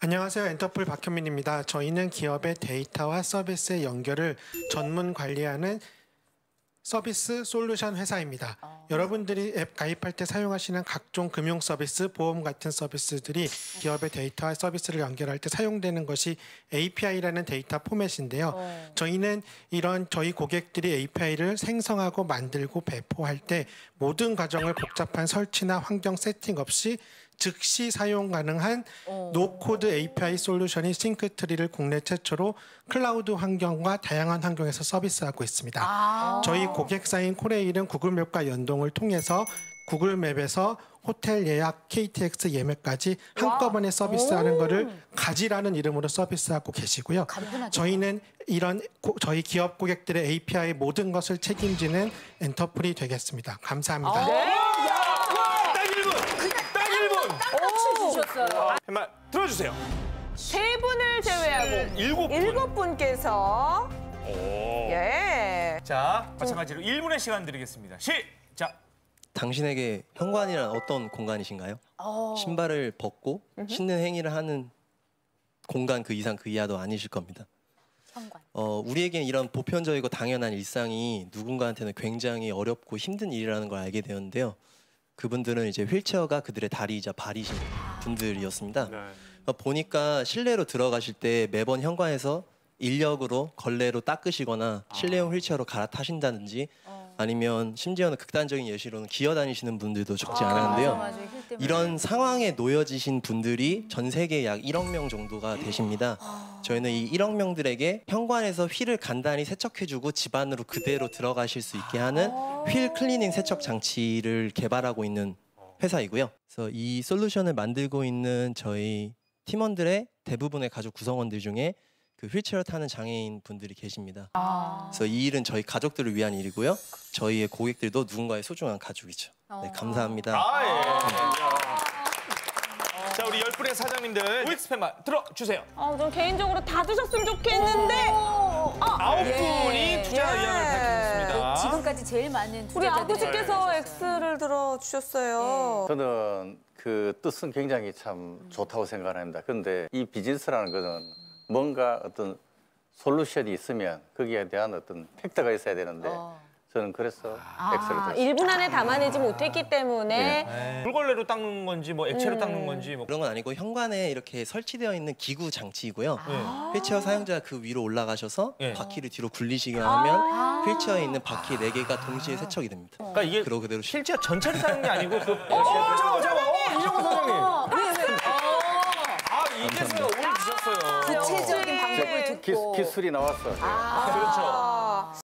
안녕하세요. 엔터플 박현민입니다. 저희는 기업의 데이터와 서비스의 연결을 전문 관리하는 서비스 솔루션 회사입니다. 여러분들이 앱 가입할 때 사용하시는 각종 금융 서비스, 보험 같은 서비스들이 기업의 데이터와 서비스를 연결할 때 사용되는 것이 API라는 데이터 포맷인데요. 저희는 이런 저희 고객들이 API를 생성하고 만들고 배포할 때 모든 과정을 복잡한 설치나 환경 세팅 없이 즉시 사용 가능한 노코드 API 솔루션이 싱크트리를 국내 최초로 클라우드 환경과 다양한 환경에서 서비스하고 있습니다. 저희 고객사인 코레일은 구글맵과 연동을 통해서 구글맵에서 호텔 예약, KTX 예매까지 한꺼번에 서비스하는 것을 가지라는 이름으로 서비스하고 계시고요. 저희는 이런 고- 저희 기업 고객들의 API 모든 것을 책임지는 엔터플이 되겠습니다. 감사합니다. 딱 1분! 딱 1분! 주셨어요. 정말 들어주세요. 세 분을 제외하고 일곱 분. 일곱 분께서 오. 예. 자, 마찬가지로 1분의 시간 드리겠습니다. 시작! 당신에게 현관이란 어떤 공간이신가요? 신발을 벗고 신는 행위를 하는 공간 그 이상 그 이하도 아니실 겁니다. 현관. 어, 우리에겐 이런 보편적이고 당연한 일상이 누군가한테는 굉장히 어렵고 힘든 일이라는 걸 알게 되었는데요. 그분들은 이제 휠체어가 그들의 다리이자 발이신 분들이었습니다. 어, 보니까 실내로 들어가실 때 매번 현관에서 인력으로 걸레로 닦으시거나 실내용 휠체어로 갈아타신다든지 아니면 심지어는 극단적인 예시로는 기어 다니시는 분들도 적지 않았는데요. 맞아, 맞아. 힐 때문에. 이런 상황에 놓여지신 분들이 전 세계 약 1억 명 정도가 되십니다. 저희는 이 1억 명들에게 현관에서 휠을 간단히 세척해주고 집 안으로 그대로 들어가실 수 있게 하는 wheel cleaning 세척 장치를 개발하고 있는 회사이고요. 그래서 이 솔루션을 만들고 있는 저희 팀원들의 대부분의 가족 구성원들 중에 그 휠체어 타는 장애인 분들이 계십니다. 그래서 이 일은 저희 가족들을 위한 일이고요. 저희의 고객들도 누군가의 소중한 가족이죠. 네, 감사합니다. 아, 예. 자, 우리 열 분의 사장님들 팬만 들어주세요. 아, 전 개인적으로 다 드셨으면 좋겠는데 아홉 예. 분 지금까지 제일 많은 우리 아버지께서. X를 들어 주셨어요. 저는 그 뜻은 굉장히 참 좋다고 생각합니다. 그런데 이 비즈니스라는 것은 뭔가 어떤 솔루션이 있으면 거기에 대한 어떤 팩트가 있어야 되는데 저는 그래서 엑셀을 아, 뒀습니다. 1분 안에 담아내지 못했기 때문에 물걸레로 닦는 건지 뭐 액체로 음. 닦는 건지 뭐 그런 건 아니고 현관에 이렇게 설치되어 있는 기구 장치이고요. 휠체어 사용자가 그 위로 올라가셔서 예. 바퀴를 뒤로 굴리시기만 하면 휠체어에 있는 바퀴 네개가 동시에 세척이 됩니다. 그러니까 이게 그러고 그대로 실 실제 전체를 닦는 게 아니고 그 어, 잠깐만, 잠깐만. 어, 이정호 사장님. 아, 이제서야 오늘 주셨어요. 구체적인 방법을 기, 듣고 기술이 나왔어. 그렇죠.